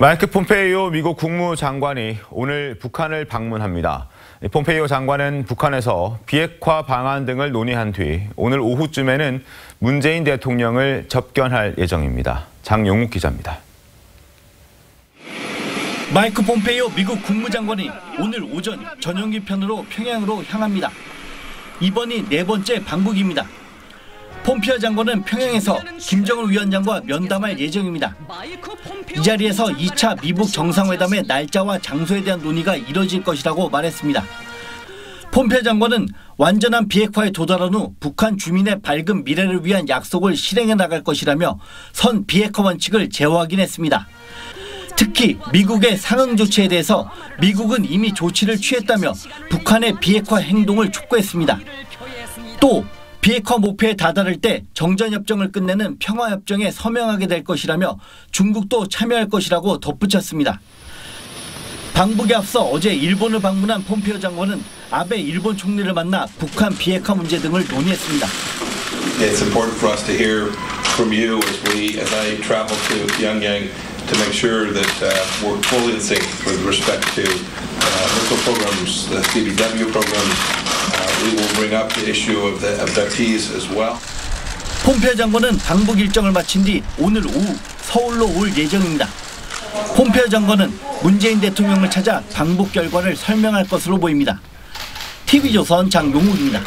마이크 폼페이오 미국 국무장관이 오늘 북한을 방문합니다. 폼페이오 장관은 북한에서 비핵화 방안 등을 논의한 뒤 오늘 오후쯤에는 문재인 대통령을 접견할 예정입니다. 장용욱 기자입니다. 마이크 폼페이오 미국 국무장관이 오늘 오전 전용기 편으로 평양으로 향합니다. 이번이 네 번째 방북입니다. 폼피오 장관은 평양에서 김정은 위원장과 면담할 예정입니다. 이 자리에서 2차 미북 정상회담의 날짜와 장소에 대한 논의가 이뤄질 것이라고 말했습니다. 폼페오 장관은 완전한 비핵화에 도달한 후 북한 주민의 밝은 미래를 위한 약속을 실행해 나갈 것이라며 선 비핵화 원칙을 재확인했습니다. 특히 미국의 상응 조치에 대해서 미국은 이미 조치를 취했다며 북한의 비핵화 행동을 촉구했습니다. 또 비핵화 목표에 다다를 때 정전협정을 끝내는 평화협정에 서명하게 될 것이라며 중국도 참여할 것이라고 덧붙였습니다. 방북에 앞서 어제 일본을 방문한 폼페오 장관은 아베 일본 총리를 만나 북한 비핵화 문제 등을 논의했습니다. It's important for us to hear from you as we, as I travel to Pyongyang to make sure that uh, we're fully in sync with respect to uh, missile programs, the CBW programs, we will bring up the issue of the abductees as well. 폼페오 장관은 방북 일정을 마친 뒤 오늘 오후 서울로 올 예정입니다. 폼페오 장관은 문재인 대통령을 찾아 방북 결과를 설명할 것으로 보입니다. TV조선 장용욱입니다.